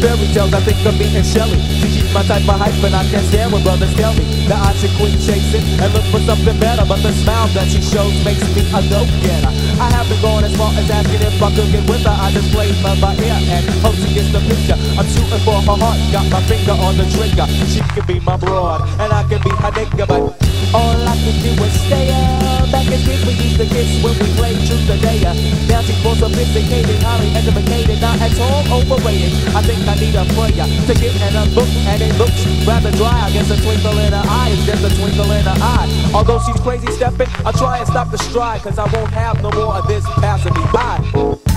my fairy tales, I think of me and Shelly. She's my type of hype, and I can't stand when brothers tell me that I should quit chasing and look for something better. But the smile that she shows makes me a go-getter. I haven't gone as far as asking if I could get with her. I just her by ear and hope she gets the picture. I'm shooting for her heart, got my finger on the trigger. She can be my broad, and I can be her nigga, but all I can do is stay up. Back in we used to kiss when we played truth or dare. Now she's more sophisticated, highly educated, at all overrated. I think I need a prayer to get in a book, and it looks rather dry. I guess a twinkle in her eye is just a twinkle in her eye. Although she's crazy stepping, I try and stop the stride, cause I won't have no more of this passing me by.